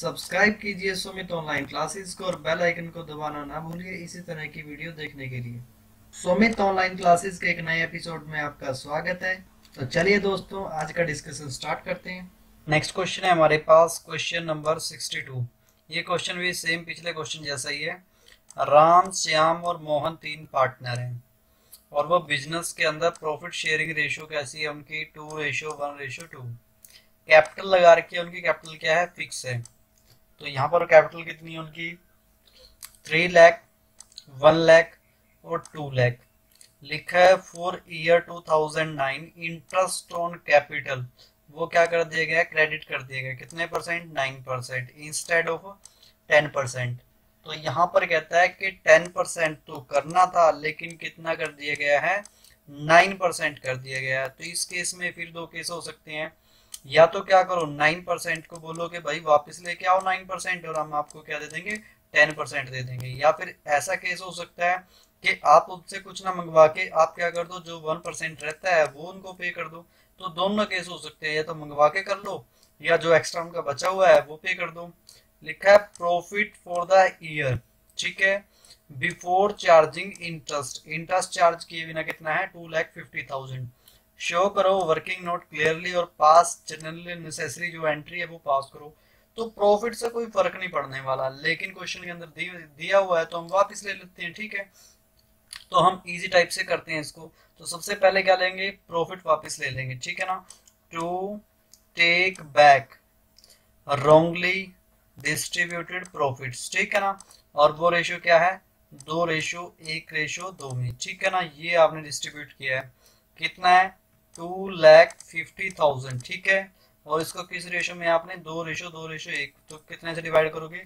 Subscribe कीजिए Sumit online classes को और बेल आइकन को दबाना ना भूलिए इसी तरह की वीडियो देखने के लिए। सुमित ऑनलाइन क्लासेस के एक नए एपिसोड में आपका स्वागत है। तो चलिए दोस्तों, आज का डिस्कशन स्टार्ट करते हैं। नेक्स्ट क्वेश्चन है हमारे पास क्वेश्चन नंबर 62 ये क्वेश्चन भी सेम पिछले क्वेश्चन जैसा ही है। राम, श्याम और मोहन तीन पार्टनर हैं। और वो बिज़नेस के अंदर प्रॉफिट शेयरिंग रेशियो कैसी है उनकी? Two ratio one ratio two capital लगा रखी है उनकी। कैपिटल क्या है? फिक्स है। तो यहाँ पर कैपिटल कितनी है उनकी? थ्री लैख वन लैख और टू लैख लिखा है for year 2009 interest on capital वो क्या कर दिया गया? क्रेडिट कर दिया गया। कितने percent nine percent instead of ten percent तो यहाँ पर कहता है कि टेन परसेंट तो करना था, लेकिन कितना कर दिया गया है? नाइन परसेंट कर दिया गया। है तो इस केस में फिर दो केस हो सकते हैं। या तो क्या करो नाइन परसेंट को बोलो कि भाई वापस लेके आओ नाइन परसेंट और हम आपको क्या दे देंगे टेन परसेंट दे देंगे। या फिर ऐसा केस हो सकता है कि आप उनसे कुछ ना मंगवा के आप क्या कर दो, जो वन परसेंट रहता है वो उनको पे कर दो। तो दोनों केस हो सकते हैं, या तो मंगवा के कर लो, या जो एक्स्ट्रा उनका बचा हुआ है वो पे कर दो। लिखा है प्रॉफिट फॉर द ईयर ठीक है? Before charging interest interest charge किए बिना कितना है? Two lakh fifty thousand show करो वर्किंग नोट क्लियरली और पास जनरली नेसेसरी जो एंट्री है वो पास करो। तो प्रॉफिट से कोई फ़र्क नहीं पड़ने वाला। लेकिन क्वेश्चन के अंदर दिया हुआ है तो हम वापस ले लेते हैं, ठीक है? तो हम इजी टाइप से करते हैं इसको। तो सबसे पहले क्या लेंगे? प्रॉफिट वापस ले लेंगे, ठीक है ना? To take back wrongly distributed profits ठीक है ना? और वो रेशियो क्या है? दो रेशियो एक रेशियो दो में, ठीक है ना? ये आपने डिस्ट्रीब्यूट किया है। कितना है? टू लैख फिफ्टी थाउज़ेंड ठीक है? और इसको किस रेशो में आपने? दो रेशो दो रेशो एक तो कितने से डिवाइड करोगे?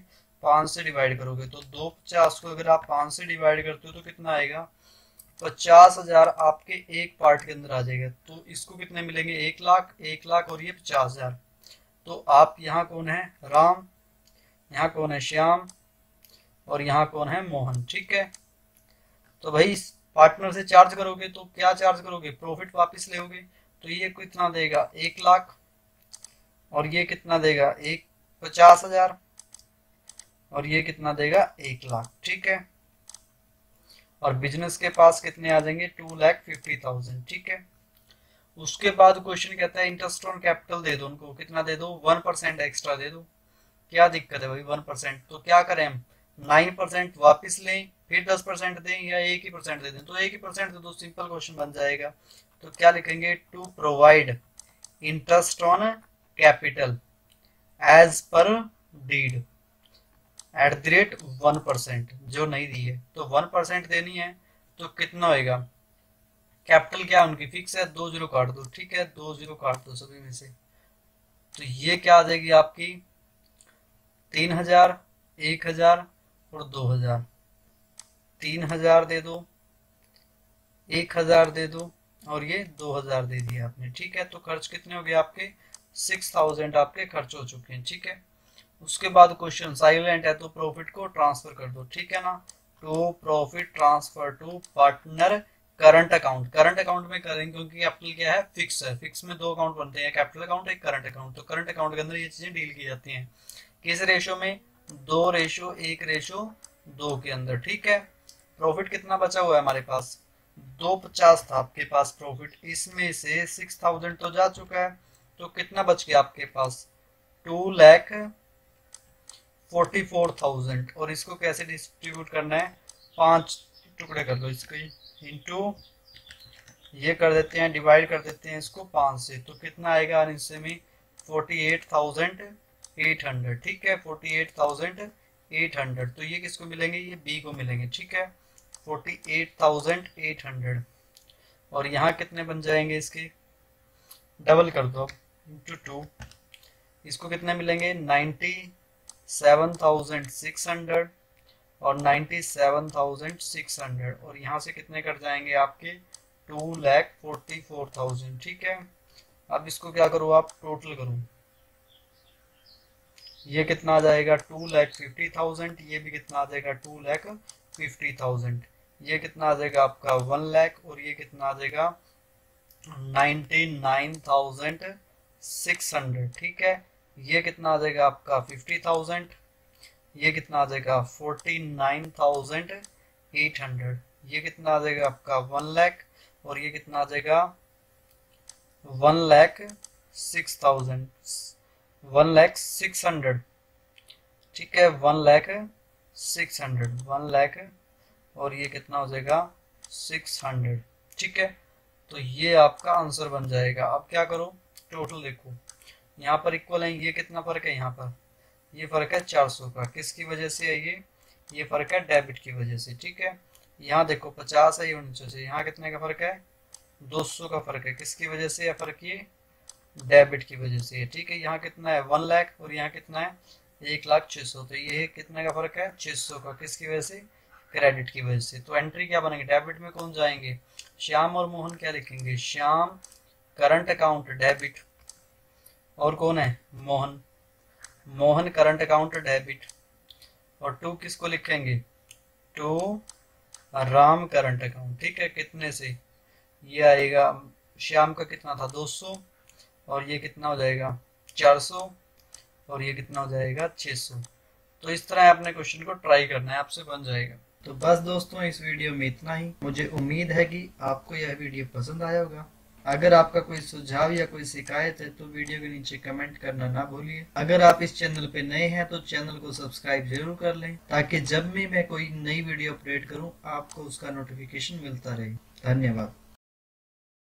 पाँच से डिवाइड करोगे। तो दो पचास को अगर आप पाँच से डिवाइड करते हो तो कितना आएगा? पचास हज़ार आपके एक पार्ट के अंदर आ जाएगा। तो इसको कितने मिलेंगे? एक लाख एक लाख और ये पचास हज़ार। तो आप यहाँ कौन है? राम। यहाँ कौन है? श्याम। और यहाँ कौन है? मोहन, ठीक है? तो भाई पार्टनर से चार्ज करोगे तो क्या चार्ज करोगे? प्रॉफिट वापस लोगे तो ये कितना देगा, एक लाख। और ये कितना देगा? एक पचास हज़ार। और ये कितना देगा? एक लाख। ठीक है? और बिज़नेस के पास कितने आ जाएँगे? टू लैख फिफ्टी थाउज़ेंड ठीक है? उसके बाद क्वेश्चन कहता है इंटरेस्ट ऑन कैपिटल दे दो उनको। कितना दे दो? वन परसेंट एक्स्ट्रा दे दो। क्या दिक्कत है भाई? वन परसेंट तो क्या करें हम? नाइन परसेंट वापिस लें, फिर दस परसेंट दें या एक ही परसेंट दे दें तो एक ही परसेंट दे दो, सिंपल क्वेश्चन बन जाएगा। तो क्या लिखेंगे? To provide interest on capital as per deed at the rate one percent जो नहीं दी है तो वन परसेंट देनी है तो कितना होएगा? कैपिटल क्या उनकी फिक्स है, दो ज़ीरो काट दो, ठीक है? दो ज़ीरो काट दो सभी में से। तो ये क्या आ जाएगी आपकी? तीन हज़ार, एक हज़ार और दो हज़ार। तीन हज़ार दे दो, एक हज़ार दे दो, और ये दो हज़ार दे दिया आपने। ठीक है तो खर्च कितने हो गए आपके? सिक्स थाउज़ेंड आपके खर्च हो चुके हैं, ठीक है? उसके बाद क्वेश्चन साइलेंट है तो प्रॉफिट को ट्रांसफ़र कर दो, ठीक है ना? To profit transfer to partner current account current account में करेंगे क्योंकि कैपिटल क्या है? फिक्स है। फिक्स में दो अकाउंट बनते हैं कैपिटल अकाउंट एक करंट अकाउंट तो करंट अकाउंट के अंदर ये चीज़ें डील की जाती हैं। किस रेशो में? दो रेशो, एक रेशो, दो के अंदर, ठीक है? प्रॉफिट कितना बचा हुआ है हमारे पास? दो पचास था आपके पास प्रॉफिट इसमें से सिक्स थाउज़ेंड तो जा चुका है। तो कितना बच गया आपके पास? Two lakh forty four thousand और इसको कैसे डिस्ट्रीब्यूट करना है? पाँच टुकड़े कर दो इसके। इंटू ये कर देते हैं डिवाइड कर देते हैं इसको पाँच से। तो कितना आएगा? इससे में forty eight thousand eight hundred, ठीक है? Forty eight thousand, eight hundred. तो ये किसको मिलेंगे? ये बी को मिलेंगे, ठीक है? Forty eight thousand, eight hundred. और यहाँ कितने बन जाएँगे इसके? डबल कर दो इंटू टू इसको कितने मिलेंगे? Ninety seven thousand six hundred और ninety seven thousand six hundred. और यहाँ से कितने कट जाएँगे आपके? Two lakh forty four thousand, ठीक है? अब इसको क्या करो आप? टोटल करो। ये कितना आ जाएगा? टू लैख फिफ्टी थाउज़ेंड, ये भी कितना आ जाएगा? Two lakh fifty thousand. ये कितना आ जाएगा आपका? वन लैख और ये कितना आ जाएगा? Ninety nine thousand six hundred, ठीक है? ये कितना आ जाएगा आपका? Fifty thousand. ये कितना आ जाएगा? Forty nine thousand eight hundred. ये कितना आ जाएगा आपका? वन लैख और ये कितना आ जाएगा? One lakh six thousand. One lakh six hundred. ठीक है, one lakh six hundred. One lakh और ये कितना हो जाएगा? Six hundred. ठीक है तो ये आपका आंसर बन जाएगा। अब क्या करो? टोटल देखो। यहाँ पर इक्वल है, ये कितना फ़र्क है यहाँ पर? ये फ़र्क है 400 का। किसकी वजह से है ये? ये फ़र्क है डेबिट की वजह से। ठीक है, यहाँ देखो 50 है, ये उन्नीस से यहाँ कितने का फ़र्क है? 200 का फ़र्क है। किसकी वजह से यह फ़र्क ये? डेबिट की वजह से। ठीक है, यहाँ कितना है? वन लाख और यहाँ कितना है? एक लाख छह सौ। तो ये कितने का फ़र्क है? छह सौ का। किसकी वजह से? क्रेडिट की वजह से। तो एंट्री क्या बनेगी? डेबिट में कौन जाएँगे? श्याम और मोहन क्या लिखेंगे? श्याम करंट अकाउंट डेबिट और कौन है? Mohan. Mohan current account debit और टू किसको लिखेंगे? टू राम करंट अकाउंट ठीक है, कितने से? ये आएगा। श्याम का कितना था? 200 और ये कितना हो जाएगा? 400 और ये कितना हो जाएगा? 600 तो इस तरह आपने क्वेश्चन को ट्राई करना है, आपसे बन जाएगा। तो बस दोस्तों, इस वीडियो में इतना ही। मुझे उम्मीद है कि आपको यह वीडियो पसंद आया होगा। अगर आपका कोई सुझाव या कोई शिकायत है तो वीडियो के नीचे कमेंट करना ना भूलिए। अगर आप इस चैनल पे नए हैं तो चैनल को सब्सक्राइब ज़रूर कर लें, ताकि जब भी मैं कोई नई वीडियो अपडेट करूँ, आपको उसका नोटिफिकेशन मिलता रहे। धन्यवाद।